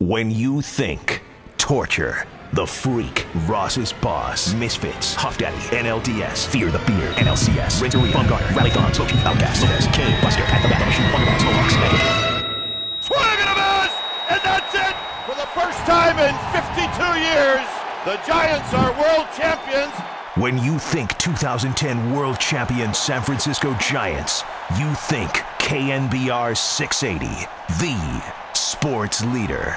When you think torture, the Freak, Ross's Boss, Misfits, Huff Daddy, NLDS, Fear the Beard, NLCS, Renteria, Bumgarner, Rally Rallython, Smokey, Outcast, Lopez, Cain, Buster, At the Battle Machine, Wonderbox, Mohawks, Naked. Swing and a miss! And that's it! For the first time in 52 years, the Giants are world champions. When you think 2010 World Champion San Francisco Giants, you think KNBR 680, the sports leader.